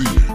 see.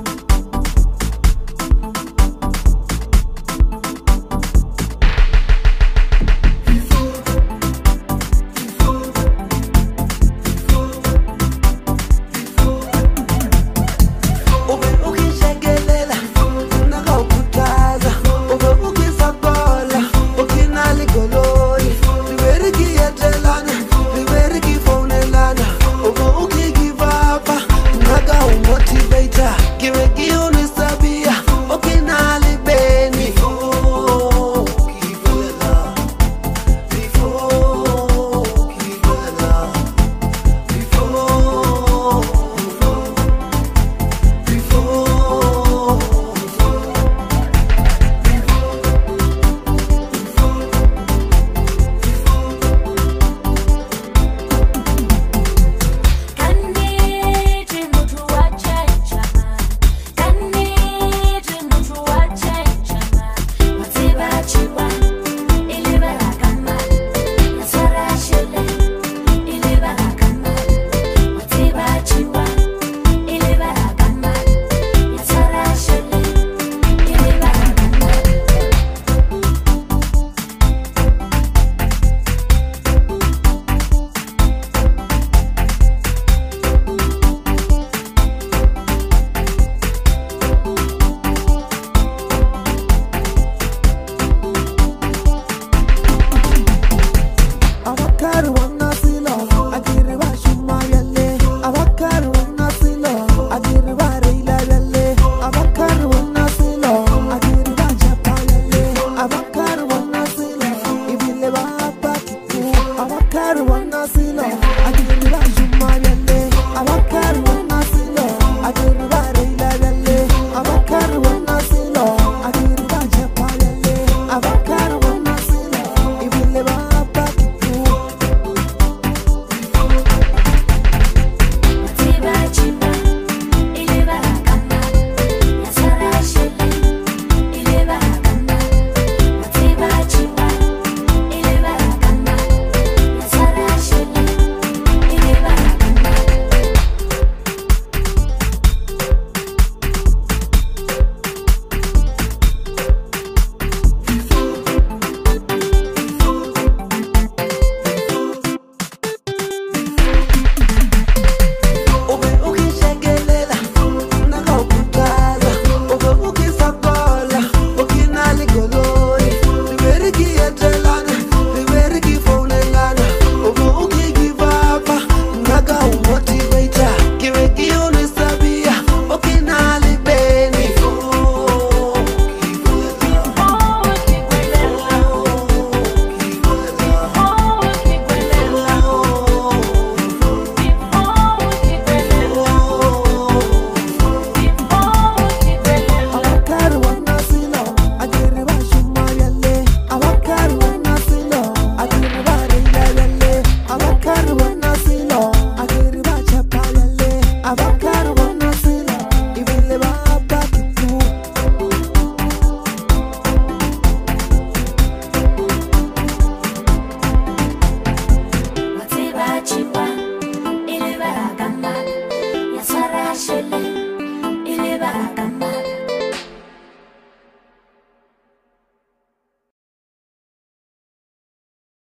Everyone I see now.